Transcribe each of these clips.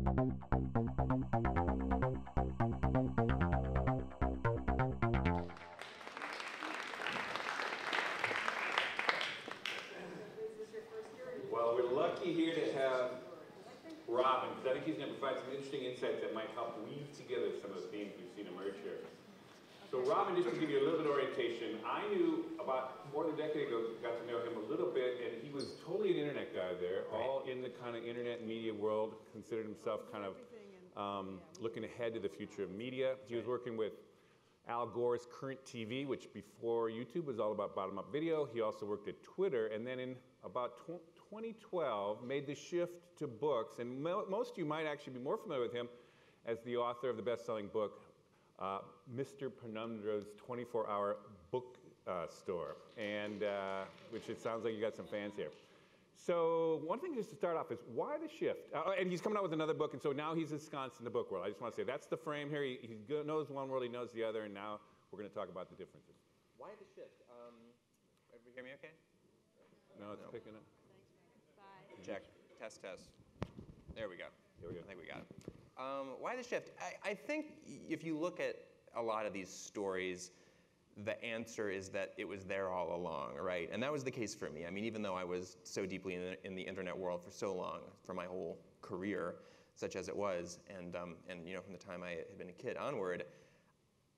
Well, we're lucky here to have Robin, because I think he's going to provide some interesting insights that might help weave together some of the themes we've seen emerge here. So Robin, just to give you a little bit of orientation, I knew about more than a decade ago, got to know him a little bit, and he was totally guy there, all in the kind of internet and media world, considered himself kind of um, looking ahead to the future of media. He was working with Al Gore's Current TV, which before YouTube was all about bottom up video. He also worked at Twitter, and then in about tw 2012 made the shift to books. And mo most of you might actually be more familiar with him as the author of the best selling book, uh, Mr. Penumbra's 24 hour book uh, store, and uh, which it sounds like you got some fans here. So one thing just to start off is why the shift? Uh, and he's coming out with another book, and so now he's ensconced in the book world. I just want to say that's the frame here. He, he knows one world, he knows the other, and now we're going to talk about the differences. Why the shift? Um, everybody hear me okay? No, it's No. picking up. Check. Test, test. There we go. There we go. I think we got it. Um, why the shift? I, I think if you look at a lot of these stories, the answer is that it was there all along, right? And that was the case for me. I mean, even though I was so deeply in the, in the internet world for so long, for my whole career, such as it was, and, um, and you know, from the time I had been a kid onward,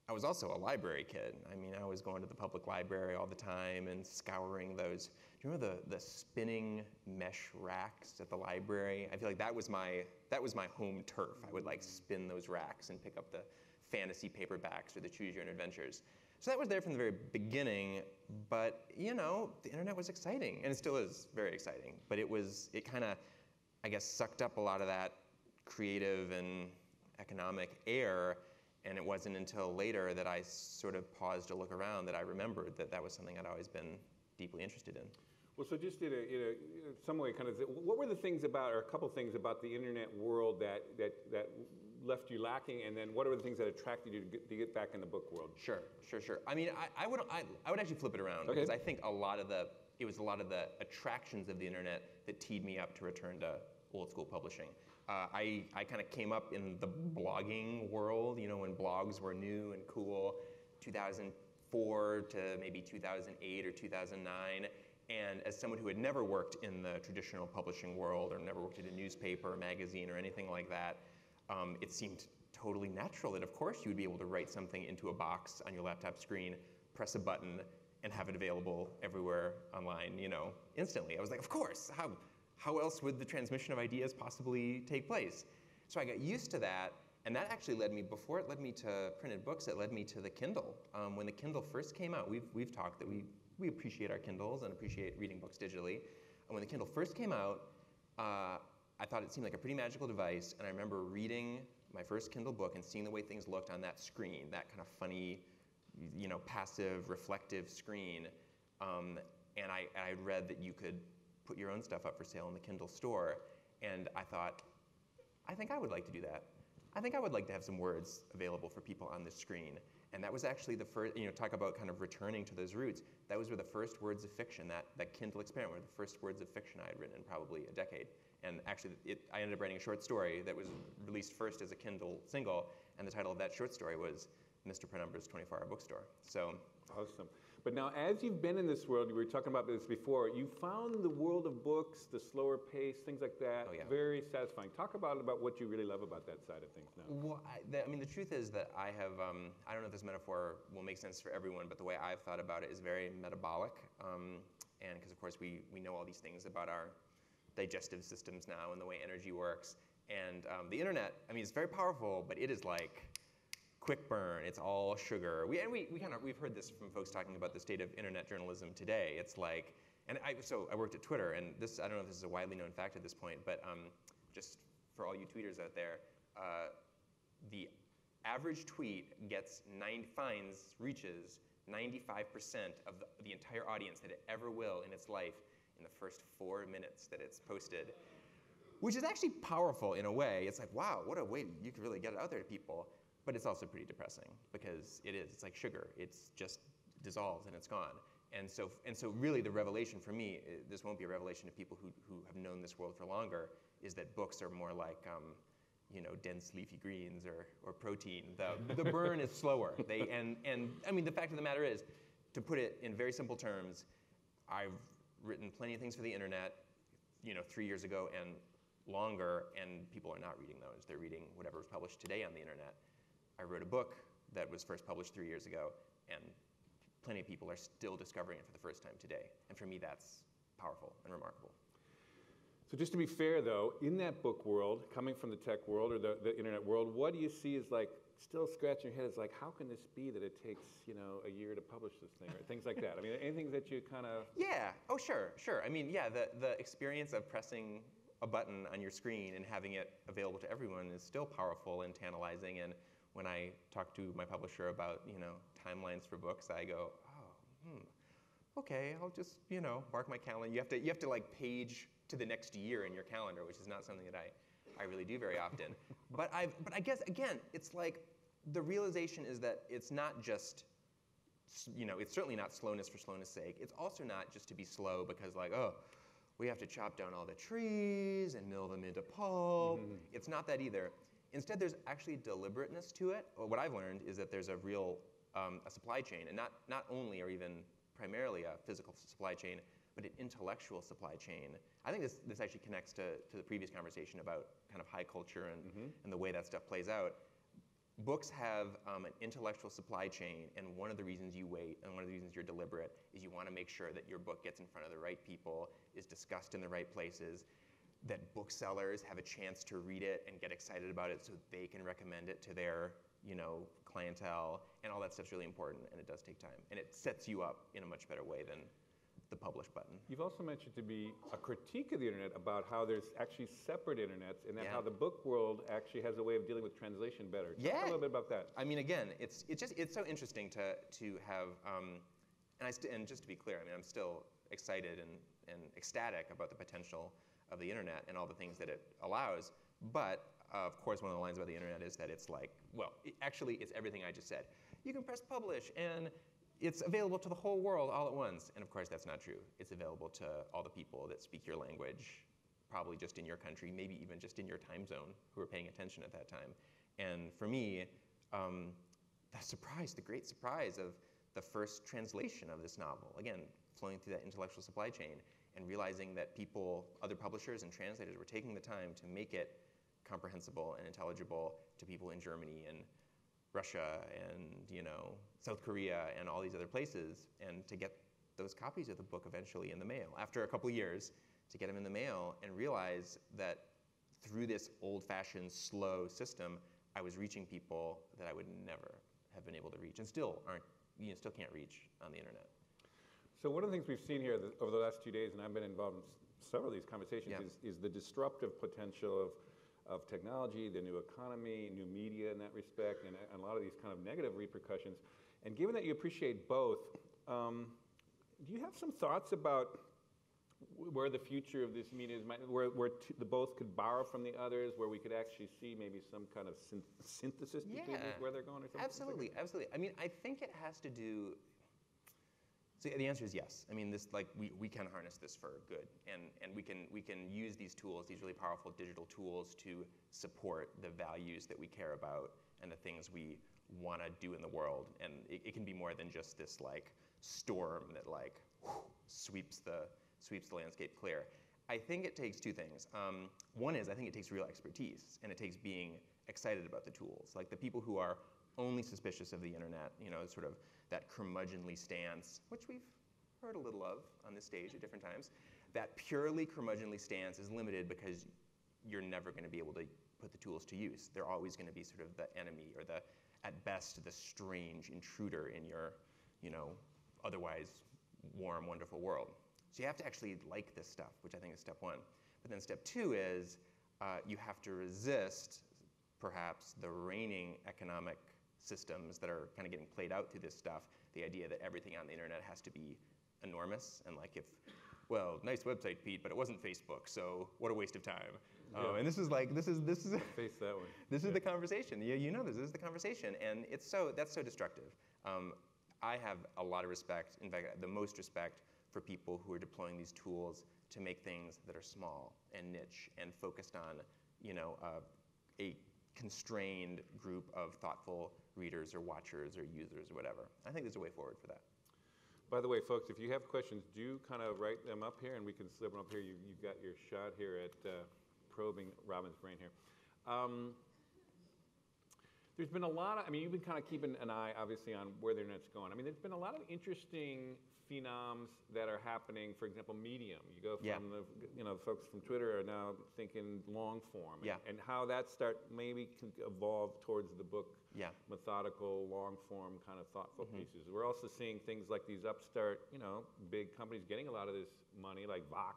I was also a library kid. I mean, I was going to the public library all the time and scouring those. Do you remember the, the spinning mesh racks at the library? I feel like that was my that was my home turf. I would like spin those racks and pick up the fantasy paperbacks or the choose your own adventures. So that was there from the very beginning, but you know, the internet was exciting and it still is very exciting. But it was it kind of I guess sucked up a lot of that creative and economic air and it wasn't until later that I sort of paused to look around that I remembered that that was something I'd always been deeply interested in. Well, so just in a, in a, some way, kind of, what were the things about, or a couple things about the internet world that, that, that left you lacking, and then what are the things that attracted you to get, to get back in the book world? Sure, sure, sure. I mean, I, I would, I, I would actually flip it around Okay. because I think a lot of the, it was a lot of the attractions of the internet that teed me up to return to old school publishing. Uh, I, I kind of came up in the blogging world, you know, when blogs were new and cool, 2004 to maybe 2008 or 2009. And as someone who had never worked in the traditional publishing world or never worked at a newspaper or magazine or anything like that, um, it seemed totally natural that, of course, you would be able to write something into a box on your laptop screen, press a button, and have it available everywhere online, you know, instantly. I was like, of course. How, how else would the transmission of ideas possibly take place? So I got used to that, and that actually led me, before it led me to printed books, it led me to the Kindle. Um, when the Kindle first came out, we've, we've talked that we, we appreciate our Kindles and appreciate reading books digitally. And when the Kindle first came out, uh, I thought it seemed like a pretty magical device, and I remember reading my first Kindle book and seeing the way things looked on that screen, that kind of funny, you know, passive, reflective screen. Um, and I, I read that you could put your own stuff up for sale in the Kindle store, and I thought, I think I would like to do that. I think I would like to have some words available for people on this screen. And that was actually the first, you know, talk about kind of returning to those roots. That was where the first words of fiction, that, that Kindle experiment, were the first words of fiction I had written in probably a decade. And actually, it, I ended up writing a short story that was released first as a Kindle single, and the title of that short story was Mr. Penumbra's 24-Hour Bookstore. So Awesome. But now, as you've been in this world, we were talking about this before, you found the world of books, the slower pace, things like that, Oh, yeah. very satisfying. Talk about about what you really love about that side of things now. Well, I, the, I mean, the truth is that I have, um, I don't know if this metaphor will make sense for everyone, but the way I've thought about it is very metabolic. Um, and because, of course, we, we know all these things about our digestive systems now and the way energy works. And um, the internet, I mean, it's very powerful, but it is like quick burn. It's all sugar. We, and we, we kind of, we've heard this from folks talking about the state of internet journalism today. It's like, and I, so I worked at Twitter, and this, I don't know if this is a widely known fact at this point, but um, just for all you tweeters out there, uh, the average tweet gets nine finds, reaches 95% of the, the entire audience that it ever will in its life in the first four minutes that it's posted. Which is actually powerful in a way. It's like, wow, what a way you could really get it out there to people. But it's also pretty depressing because it is. It's like sugar. It's just dissolves and it's gone. And so, and so really the revelation for me, uh, this won't be a revelation to people who, who have known this world for longer, is that books are more like, um, you know, dense leafy greens or, or protein. The, the burn is slower. They, and, and I mean, the fact of the matter is, to put it in very simple terms, I've written plenty of things for the internet, you know, three years ago and longer, and people are not reading those. They're reading whatever was published today on the internet. I wrote a book that was first published three years ago, and plenty of people are still discovering it for the first time today. And for me, that's powerful and remarkable. So just to be fair, though, in that book world, coming from the tech world or the, the internet world, what do you see is like still scratching your head? Is like, how can this be that it takes you know a year to publish this thing or things like that? I mean, anything that you kind of yeah. Oh, sure, sure. I mean, yeah. The the experience of pressing a button on your screen and having it available to everyone is still powerful and tantalizing. And when I talk to my publisher about you know timelines for books, I go, oh, hmm, okay, I'll just you know mark my calendar. You have to you have to like page to the next year in your calendar, which is not something that I, I really do very often. but, i but I guess, again, it's like the realization is that it's not just, you know, it's certainly not slowness for slowness sake. It's also not just to be slow because, like, oh, we have to chop down all the trees and mill them into pulp. Mm-hmm. It's not that either. Instead, there's actually deliberateness to it. Well, what I've learned is that there's a real um, a supply chain, and not, not only or even primarily a physical supply chain, but an intellectual supply chain. I think this, this actually connects to, to the previous conversation about kind of high culture and, mm-hmm. and the way that stuff plays out. Books have um, an intellectual supply chain, and one of the reasons you wait and one of the reasons you're deliberate is you want to make sure that your book gets in front of the right people, is discussed in the right places, that booksellers have a chance to read it and get excited about it so they can recommend it to their you know, clientele, and all that stuff's really important, and it does take time. And it sets you up in a much better way than the publish button. You've also mentioned to be a critique of the internet about how there's actually separate internets and then yeah. how the book world actually has a way of dealing with translation better. Yeah. Talk a little bit about that. I mean, again, it's, it's just, it's so interesting to, to have, um, and, I st- and just to be clear, I mean, I'm still excited and, and ecstatic about the potential of the internet and all the things that it allows, but uh, of course, one of the lines about the internet is that it's like, well, it, actually, it's everything I just said. You can press publish, and it's available to the whole world all at once. And of course, that's not true. It's available to all the people that speak your language, probably just in your country, maybe even just in your time zone, who are paying attention at that time. And for me, um, the surprise, the great surprise of the first translation of this novel, again, flowing through that intellectual supply chain and realizing that people, other publishers and translators were taking the time to make it comprehensible and intelligible to people in Germany and Russia and you know South Korea and all these other places, and to get those copies of the book eventually in the mail after a couple years, to get them in the mail and realize that through this old-fashioned slow system, I was reaching people that I would never have been able to reach, and still aren't you know, still can't reach on the internet. So one of the things we've seen here over the last two days, and I've been involved in several of these conversations, yeah. is, is the disruptive potential of of technology, the new economy, new media in that respect, and, and, a lot of these kind of negative repercussions. And given that you appreciate both, um, do you have some thoughts about where the future of this media is, where, where t- the both could borrow from the others, where we could actually see maybe some kind of synth- synthesis between yeah, where they're going or something? Absolutely, absolutely. I mean, I think it has to do so the answer is yes. I mean, this like we, we can harness this for good, and and we can we can use these tools, these really powerful digital tools, to support the values that we care about and the things we want to do in the world. And it, it, can be more than just this like storm that like whew, sweeps the sweeps the landscape clear. I think it takes two things. Um, one is I think it takes real expertise, and it takes being excited about the tools. Like the people who are only suspicious of the internet, you know, sort of that curmudgeonly stance, which we've heard a little of on this stage at different times, that purely curmudgeonly stance is limited because you're never going to be able to put the tools to use. They're always going to be sort of the enemy or the, at best, the strange intruder in your, you know, otherwise warm, wonderful world. So you have to actually like this stuff, which I think is step one. But then step two is uh, you have to resist, perhaps, the reigning economic systems that are kind of getting played out through this stuff. The idea that everything on the internet has to be enormous and like if, well, nice website, Pete, but it wasn't Facebook, so what a waste of time. Yeah. Um, and this is like this is this is face that one. This yeah. is the conversation. Yeah, you know this, this is the conversation, and it's so that's so destructive. Um, I have a lot of respect, in fact, the most respect for people who are deploying these tools to make things that are small and niche and focused on, you know, uh, a constrained group of thoughtful readers or watchers or users or whatever. I think there's a way forward for that. By the way, folks, if you have questions, do kind of write them up here, and we can slip them up here. You, you've got your shot here at uh, probing Robin's brain here. Um, there's been a lot of, I mean, you've been kind of keeping an eye, obviously, on where the internet's going. I mean, there's been a lot of interesting phenoms that are happening. For example, Medium. You go from Yeah. the, you know, folks from Twitter are now thinking long form. and- Yeah. And how that start maybe can evolve towards the book Yeah. methodical, long form, kind of thoughtful pieces. We're also seeing things like these upstart, you know, big companies getting a lot of this money, like Vox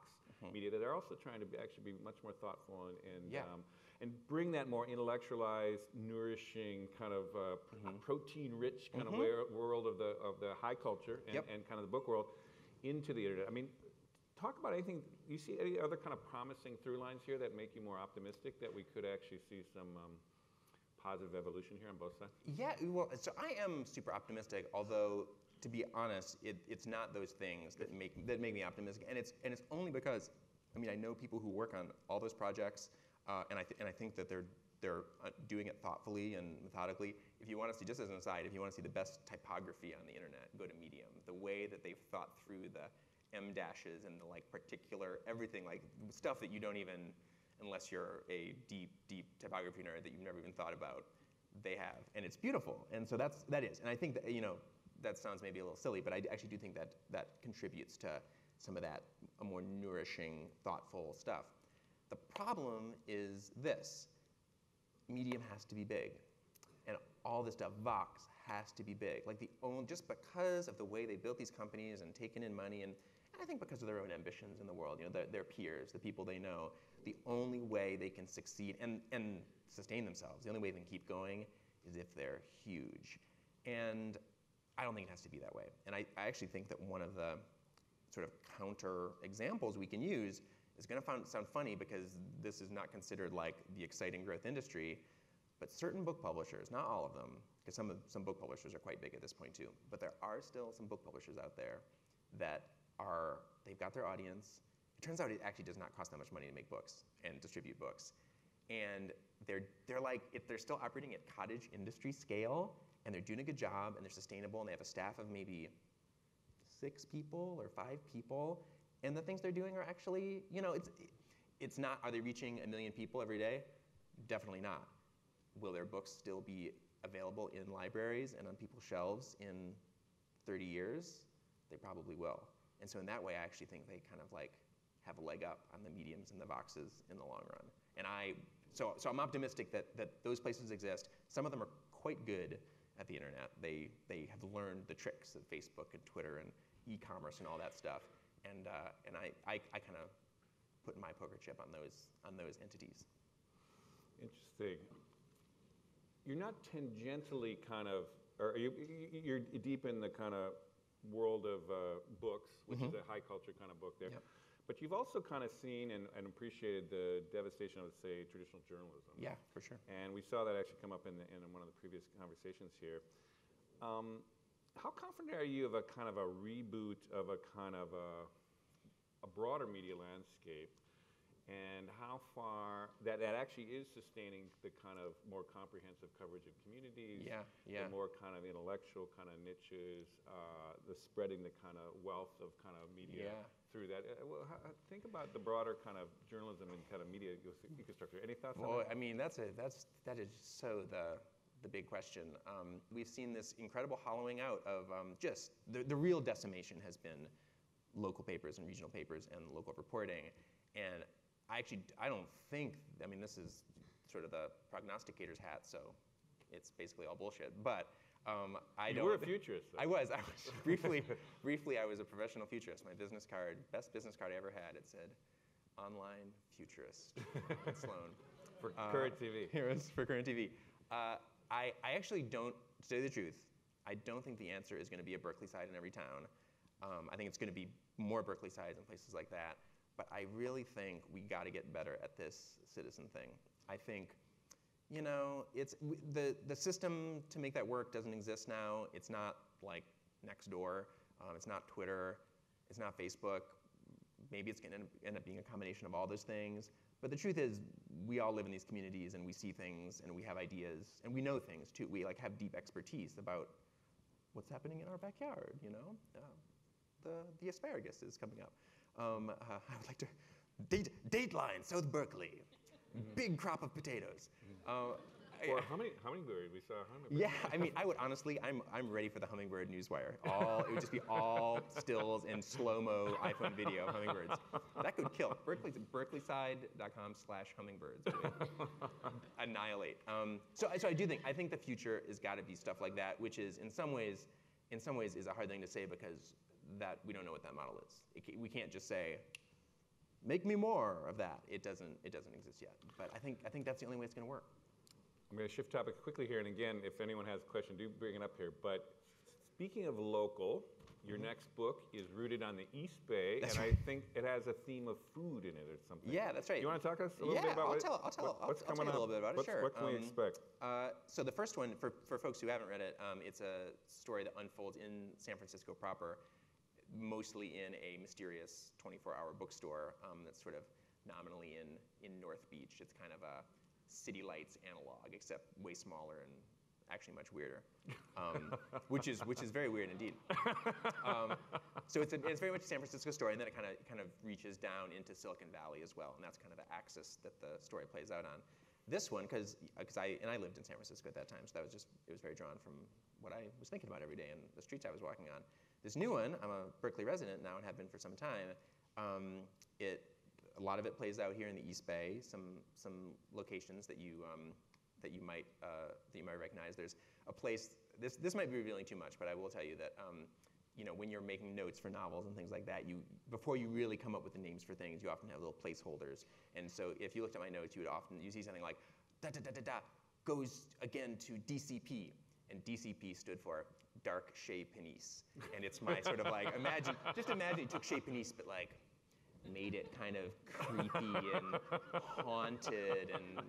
Media, that are also trying to be, actually be much more thoughtful and and, Yeah. um, and bring that more intellectualized, nourishing, kind of uh, pr- protein-rich kind of wor- world of the of the high culture and, Yep. and kind of the book world into the internet. I mean. Talk about anything. You see any other kind of promising through lines here that make you more optimistic that we could actually see some um, positive evolution here on both sides? Yeah, well, so I am super optimistic. Although, to be honest, it, it's not those things that make that make me optimistic, and it's and it's only because, I mean, I know people who work on all those projects, uh, and I and I think that they're they're uh, doing it thoughtfully and methodically. If you want to see, just as an aside, if you want to see the best typography on the internet, go to Medium. The way that they've thought through the em dashes and the like particular everything, like stuff that you don't even, unless you're a deep, deep typography nerd that you've never even thought about, they have, and it's beautiful. And so that's that is, and I think that you know that sounds maybe a little silly, but I actually do think that that contributes to some of that more nourishing, thoughtful stuff. The problem is this: Medium has to be big, and all this stuff, Vox has to be big. Like the only just because of the way they built these companies and taken in money and. and I think because of their own ambitions in the world, you know, their, their peers, the people they know, the only way they can succeed and, and sustain themselves, the only way they can keep going is if they're huge. And I don't think it has to be that way. And I, I actually think that one of the sort of counter examples we can use is going to sound funny because this is not considered like the exciting growth industry, but certain book publishers, not all of them, because some, of, some book publishers are quite big at this point too, but there are still some book publishers out there that are, they've got their audience. It turns out it actually does not cost that much money to make books and distribute books. And they're, they're like, if they're still operating at cottage industry scale and they're doing a good job and they're sustainable and they have a staff of maybe six people or five people, and the things they're doing are actually, you know, it's, it's not, are they reaching a million people every day? Definitely not. Will their books still be available in libraries and on people's shelves in 30 years? They probably will. And so in that way, I actually think they kind of like have a leg up on the Mediums and the Voxes in the long run. And I, so, so I'm optimistic that, that those places exist. Some of them are quite good at the internet. They, they have learned the tricks of Facebook and Twitter and e-commerce and all that stuff. And, uh, and I, I, I kind of put my poker chip on those, on those entities. Interesting. You're not tangentially kind of, or you, you- you're deep in the kind of world of uh, books, which is a high culture kind of book there. Yep. But you've also kind of seen and, and appreciated the devastation of, say, traditional journalism. Yeah, for sure. And we saw that actually come up in, the, in one of the previous conversations here. Um, how confident are you of a kind of a reboot of a kind of a, a broader media landscape? And how far that, that actually is sustaining the kind of more comprehensive coverage of communities, Yeah, yeah. the more kind of intellectual kind of niches, uh, the spreading the kind of wealth of kind of media Yeah. through that. Uh, well, how, think about the broader kind of journalism and kind of media ecosystem. Any thoughts on Well, that? I mean, that's a that's that is so the the big question. Um, we've seen this incredible hollowing out of um, just the, the real decimation has been local papers and regional papers and local reporting. And I actually I don't think I mean this is sort of the prognosticator's hat, so it's basically all bullshit. But um, I You don't. You were a futurist, though. I was. I was briefly. briefly, I was a professional futurist. My business card, best business card I ever had, it said, "Online futurist." at Sloan. For Uh, Current TV. Here it was for Current TV. Uh, I, I actually don't, to tell you the truth, I don't think the answer is going to be a Berkeleyside in every town. Um, I think it's going to be more Berkeleysides in places like that. But I really think we got to get better at this citizen thing. I think, you know, it's the the system to make that work doesn't exist now. It's not like Nextdoor. Um, it's not Twitter. It's not Facebook maybe it's going to end up being a combination of all those things. But the truth is, we all live in these communities and we see things and we have ideas and we know things too. We like have deep expertise about what's happening in our backyard. You know, uh, the the asparagus is coming up. Um, uh, I would like to date Dateline, South Berkeley, big crop of potatoes. Uh, Or how many hummingbird? We saw hummingbird. yeah, I mean, I would honestly, I'm, I'm ready for the hummingbird newswire. All it would just be all stills and slow mo iPhone video of hummingbirds. That could kill. Berkeley's berkeleyside.com slash hummingbirds. Annihilate. Um, so, I- so I do think I think the future has got to be stuff like that, which is in some ways, in some ways, is a hard thing to say because that we don't know what that model is. It, we can't just say. Make me more of that. It doesn't. It doesn't exist yet. But I think. I think that's the only way it's going to work. I'm going to shift topic quickly here, and again, if anyone has a question, do bring it up here. But speaking of local, your next book is rooted on the East Bay, Mm-hmm. That's and I think it has a theme of food in it or something. Yeah, that's right. You want to talk to us a little Yeah, bit about I'll what, tell- I'll tell- what- I'll- what's I'll tell coming you a little bit about it, What's- sure. What can we Um, expect? Uh, so the first one, for, for folks who haven't read it, um, it's a story that unfolds in San Francisco proper, mostly in a mysterious 24-hour bookstore um, that's sort of nominally in, in North Beach. It's kind of a City Lights analog, except way smaller and actually much weirder, um, which is which is very weird indeed. Um, so it's, a, it's very much a San Francisco story, and then it kind of kind of reaches down into Silicon Valley as well, and that's kind of the axis that the story plays out on. This one, because I and I lived in San Francisco at that time, so that was just it was very drawn from what I was thinking about every day and the streets I was walking on. This new one, I'm a Berkeley resident now and have been for some time. Um, it a lot of it plays out here in the East Bay. Some some locations that you um, that you might uh, that you might recognize. There's a place. This this might be revealing too much, but I will tell you that. Um, you know, when you're making notes for novels and things like that, you before you really come up with the names for things, you often have little placeholders. And so, if you looked at my notes, you would often you see something like da da da da da goes again to DCP, and DCP stood for Dark Chez Panisse. And it's my sort of like imagine just imagine you took Chez Panisse, but like made it kind of creepy and haunted and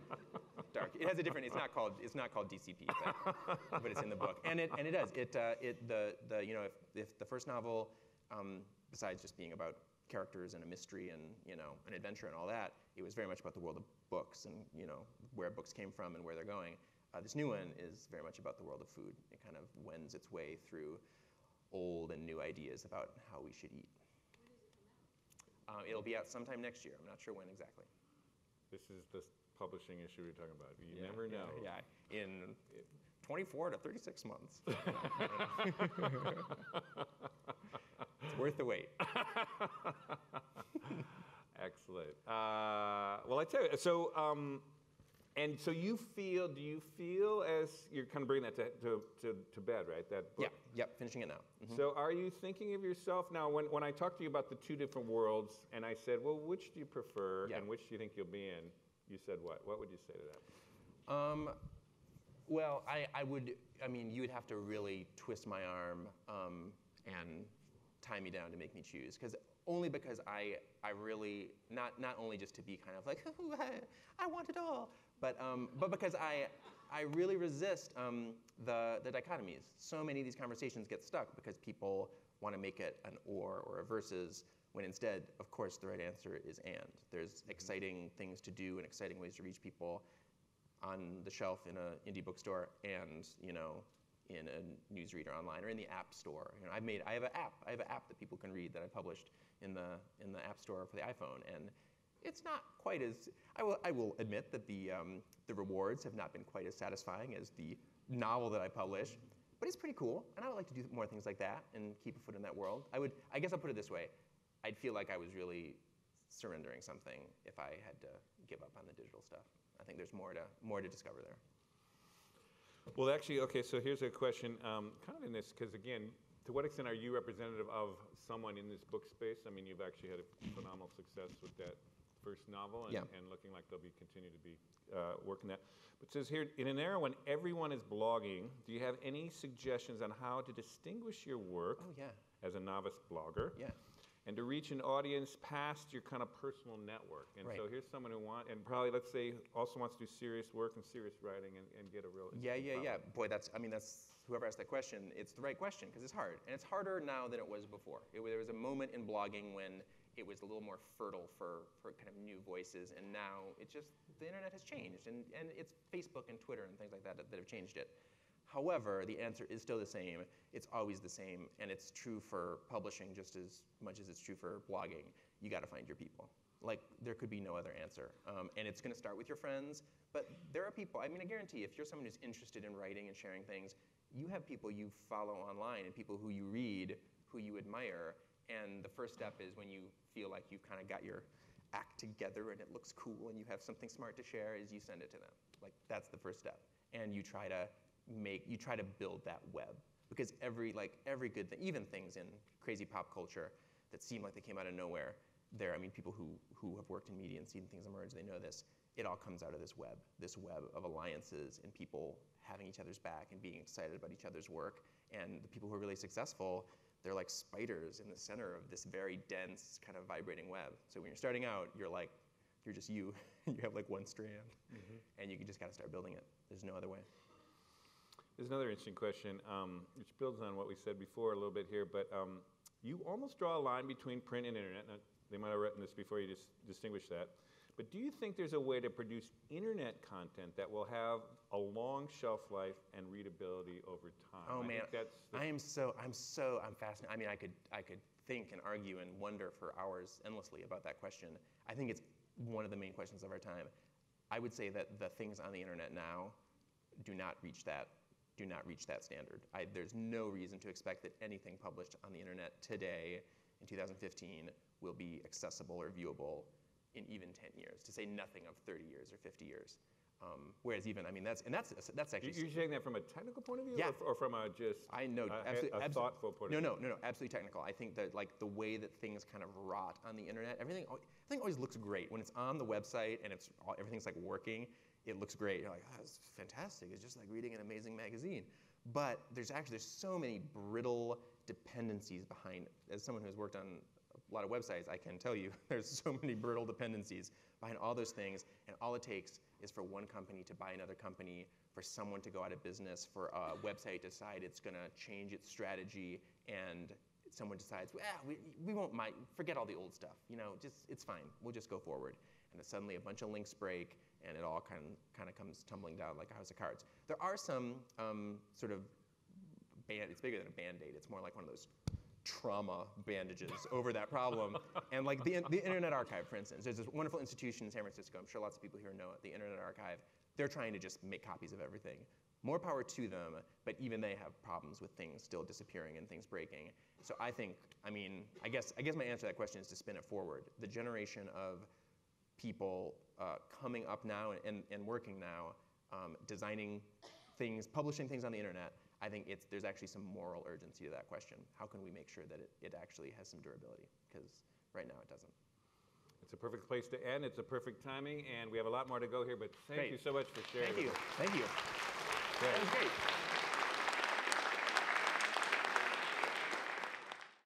dark. It has a different. It's not called. It's not called DCP, but, but it's in the book, and it and it does. It uh, it the the you know if, if the first novel, um, besides just being about characters and a mystery and you know an adventure and all that, it was very much about the world of books and you know where books came from and where they're going. Uh, this new one is very much about the world of food. It kind of wends its way through old and new ideas about how we should eat. Uh, it'll be out sometime next year. I'm not sure when exactly. This is the publishing issue we're talking about. You Yeah, never yeah, know. Yeah, in 24 to 36 months. it's worth the wait. Excellent. Uh, well, I tell you, so, um, and so you feel, do you feel as you're kind of bringing that to, to, to, to bed, right? That book? Yeah, yep, finishing it now. Mhm. So are you thinking of yourself now, when, when I talked to you about the two different worlds, and I said, well, which do you prefer Yeah. and which do you think you'll be in? You said what? What would you say to that? Um, well, I, I would, I mean, you would have to really twist my arm um, and tie me down to make me choose. Because only because I, I really, not, not only just to be kind of like, I, I want it all, but, um, but because I, I really resist um, the, the dichotomies. So many of these conversations get stuck because people want to make it an or or a versus, when instead, of course, the right answer is and. There's exciting things to do and exciting ways to reach people on the shelf in an indie bookstore and you know in a newsreader online or in the app store. You know, I've made I have an app. I have an app that people can read that I published in the in the app store for the iPhone, and it's not quite as I will I will admit that the um, the rewards have not been quite as satisfying as the novel that I published. But it's pretty cool, and I would like to do more things like that and keep a foot in that world. I would, I guess I'll put it this way: I'd feel like I was really surrendering something if I had to give up on the digital stuff. I think there's more to more to discover there. Well, actually, okay, so here's a question, um, kind of in this, because again, to what extent are you representative of someone in this book space? I mean, you've actually had a phenomenal success with that first novel and, Yeah. and looking like they'll be continue to be uh, working that. But it says here, in an era when everyone is blogging, do you have any suggestions on how to distinguish your work Oh yeah, as a novice blogger yeah. and to reach an audience past your kind of personal network. And so here's someone who want and probably let's say also wants to do serious work and serious writing and, and get a real Yeah, yeah, yeah. Boy, that's, I mean, that's, whoever asked that question, it's the right question because it's hard. And it's harder now than it was before. It, there was a moment in blogging when it was a little more fertile for, for kind of new voices. And now it's just, the internet has changed. And, and it's Facebook and Twitter and things like that that, that have changed it. However, the answer is still the same. It's always the same. And it's true for publishing just as much as it's true for blogging. You got to find your people. Like, there could be no other answer. Um, and it's going to start with your friends. But there are people, I mean, I guarantee if you're someone who's interested in writing and sharing things, you have people you follow online and people who you read, who you admire. And the first step is when you feel like you've kind of got your act together and it looks cool and you have something smart to share, is you send it to them. Like, that's the first step. And you try to make, you try to build that web. Because every, like, every good thing, even things in crazy pop culture that seem like they came out of nowhere, there, I mean, people who, who have worked in media and seen things emerge, they know this. It all comes out of this web, this web of alliances and people having each other's back and being excited about each other's work. And the people who are really successful, they're like spiders in the center of this very dense, kind of vibrating web. So when you're starting out, you're like, you're just you. you have like one strand, and you can just gotta start building it. There's no other way. There's another interesting question, um, which builds on what we said before a little bit here, but um, you almost draw a line between print and internet. Now, they might have written this before you just distinguish that. But do you think there's a way to produce internet content that will have a long shelf life and readability over time? Oh I man, that's the- I am so I'm so I'm fascinated. I mean, I could I could think and argue and wonder for hours endlessly about that question. I think it's one of the main questions of our time. I would say that the things on the internet now do not reach that do not reach that standard. I, there's no reason to expect that anything published on the internet today in 2015 will be accessible or viewable in even 10 years. To say nothing of 30 years or 50 years. Um, whereas even I mean that's and that's that's actually You're saying that from a technical point of view, Yeah. or, or from a just I know, a, absolutely, a thoughtful point no, of view? no, no, no, absolutely technical. I think that like the way that things kind of rot on the internet, everything, everything always looks great when it's on the website and it's everything's like working. It looks great. You're like, oh, that's fantastic. It's just like reading an amazing magazine. But there's actually there's so many brittle dependencies behind. As someone who's worked on a lot of websites, I can tell you there's so many brittle dependencies behind all those things, and all it takes is for one company to buy another company, for someone to go out of business, for a website to decide it's going to change its strategy, and someone decides, well, we, we won't mind, forget all the old stuff, you know, just it's fine, we'll just go forward. And suddenly a bunch of links break, and it all kind of, kind of comes tumbling down like a house of cards. There are some um, sort of band, it's bigger than a band-aid, it's more like one of those trauma bandages over that problem. And like the, the Internet Archive, for instance, there's this wonderful institution in San Francisco, I'm sure lots of people here know it, the Internet Archive. They're trying to just make copies of everything. More power to them, but even they have problems with things still disappearing and things breaking. So I think, I mean, I guess, I guess my answer to that question is to spin it forward. The generation of people uh, coming up now and, and working now, um, designing things, publishing things on the internet, I think it's, there's actually some moral urgency to that question. How can we make sure that it, it actually has some durability? Because right now it doesn't. It's a perfect place to end. It's a perfect timing, and we have a lot more to go here. But thank Great. you so much for sharing. Thank you. Thank you. Great. That was great.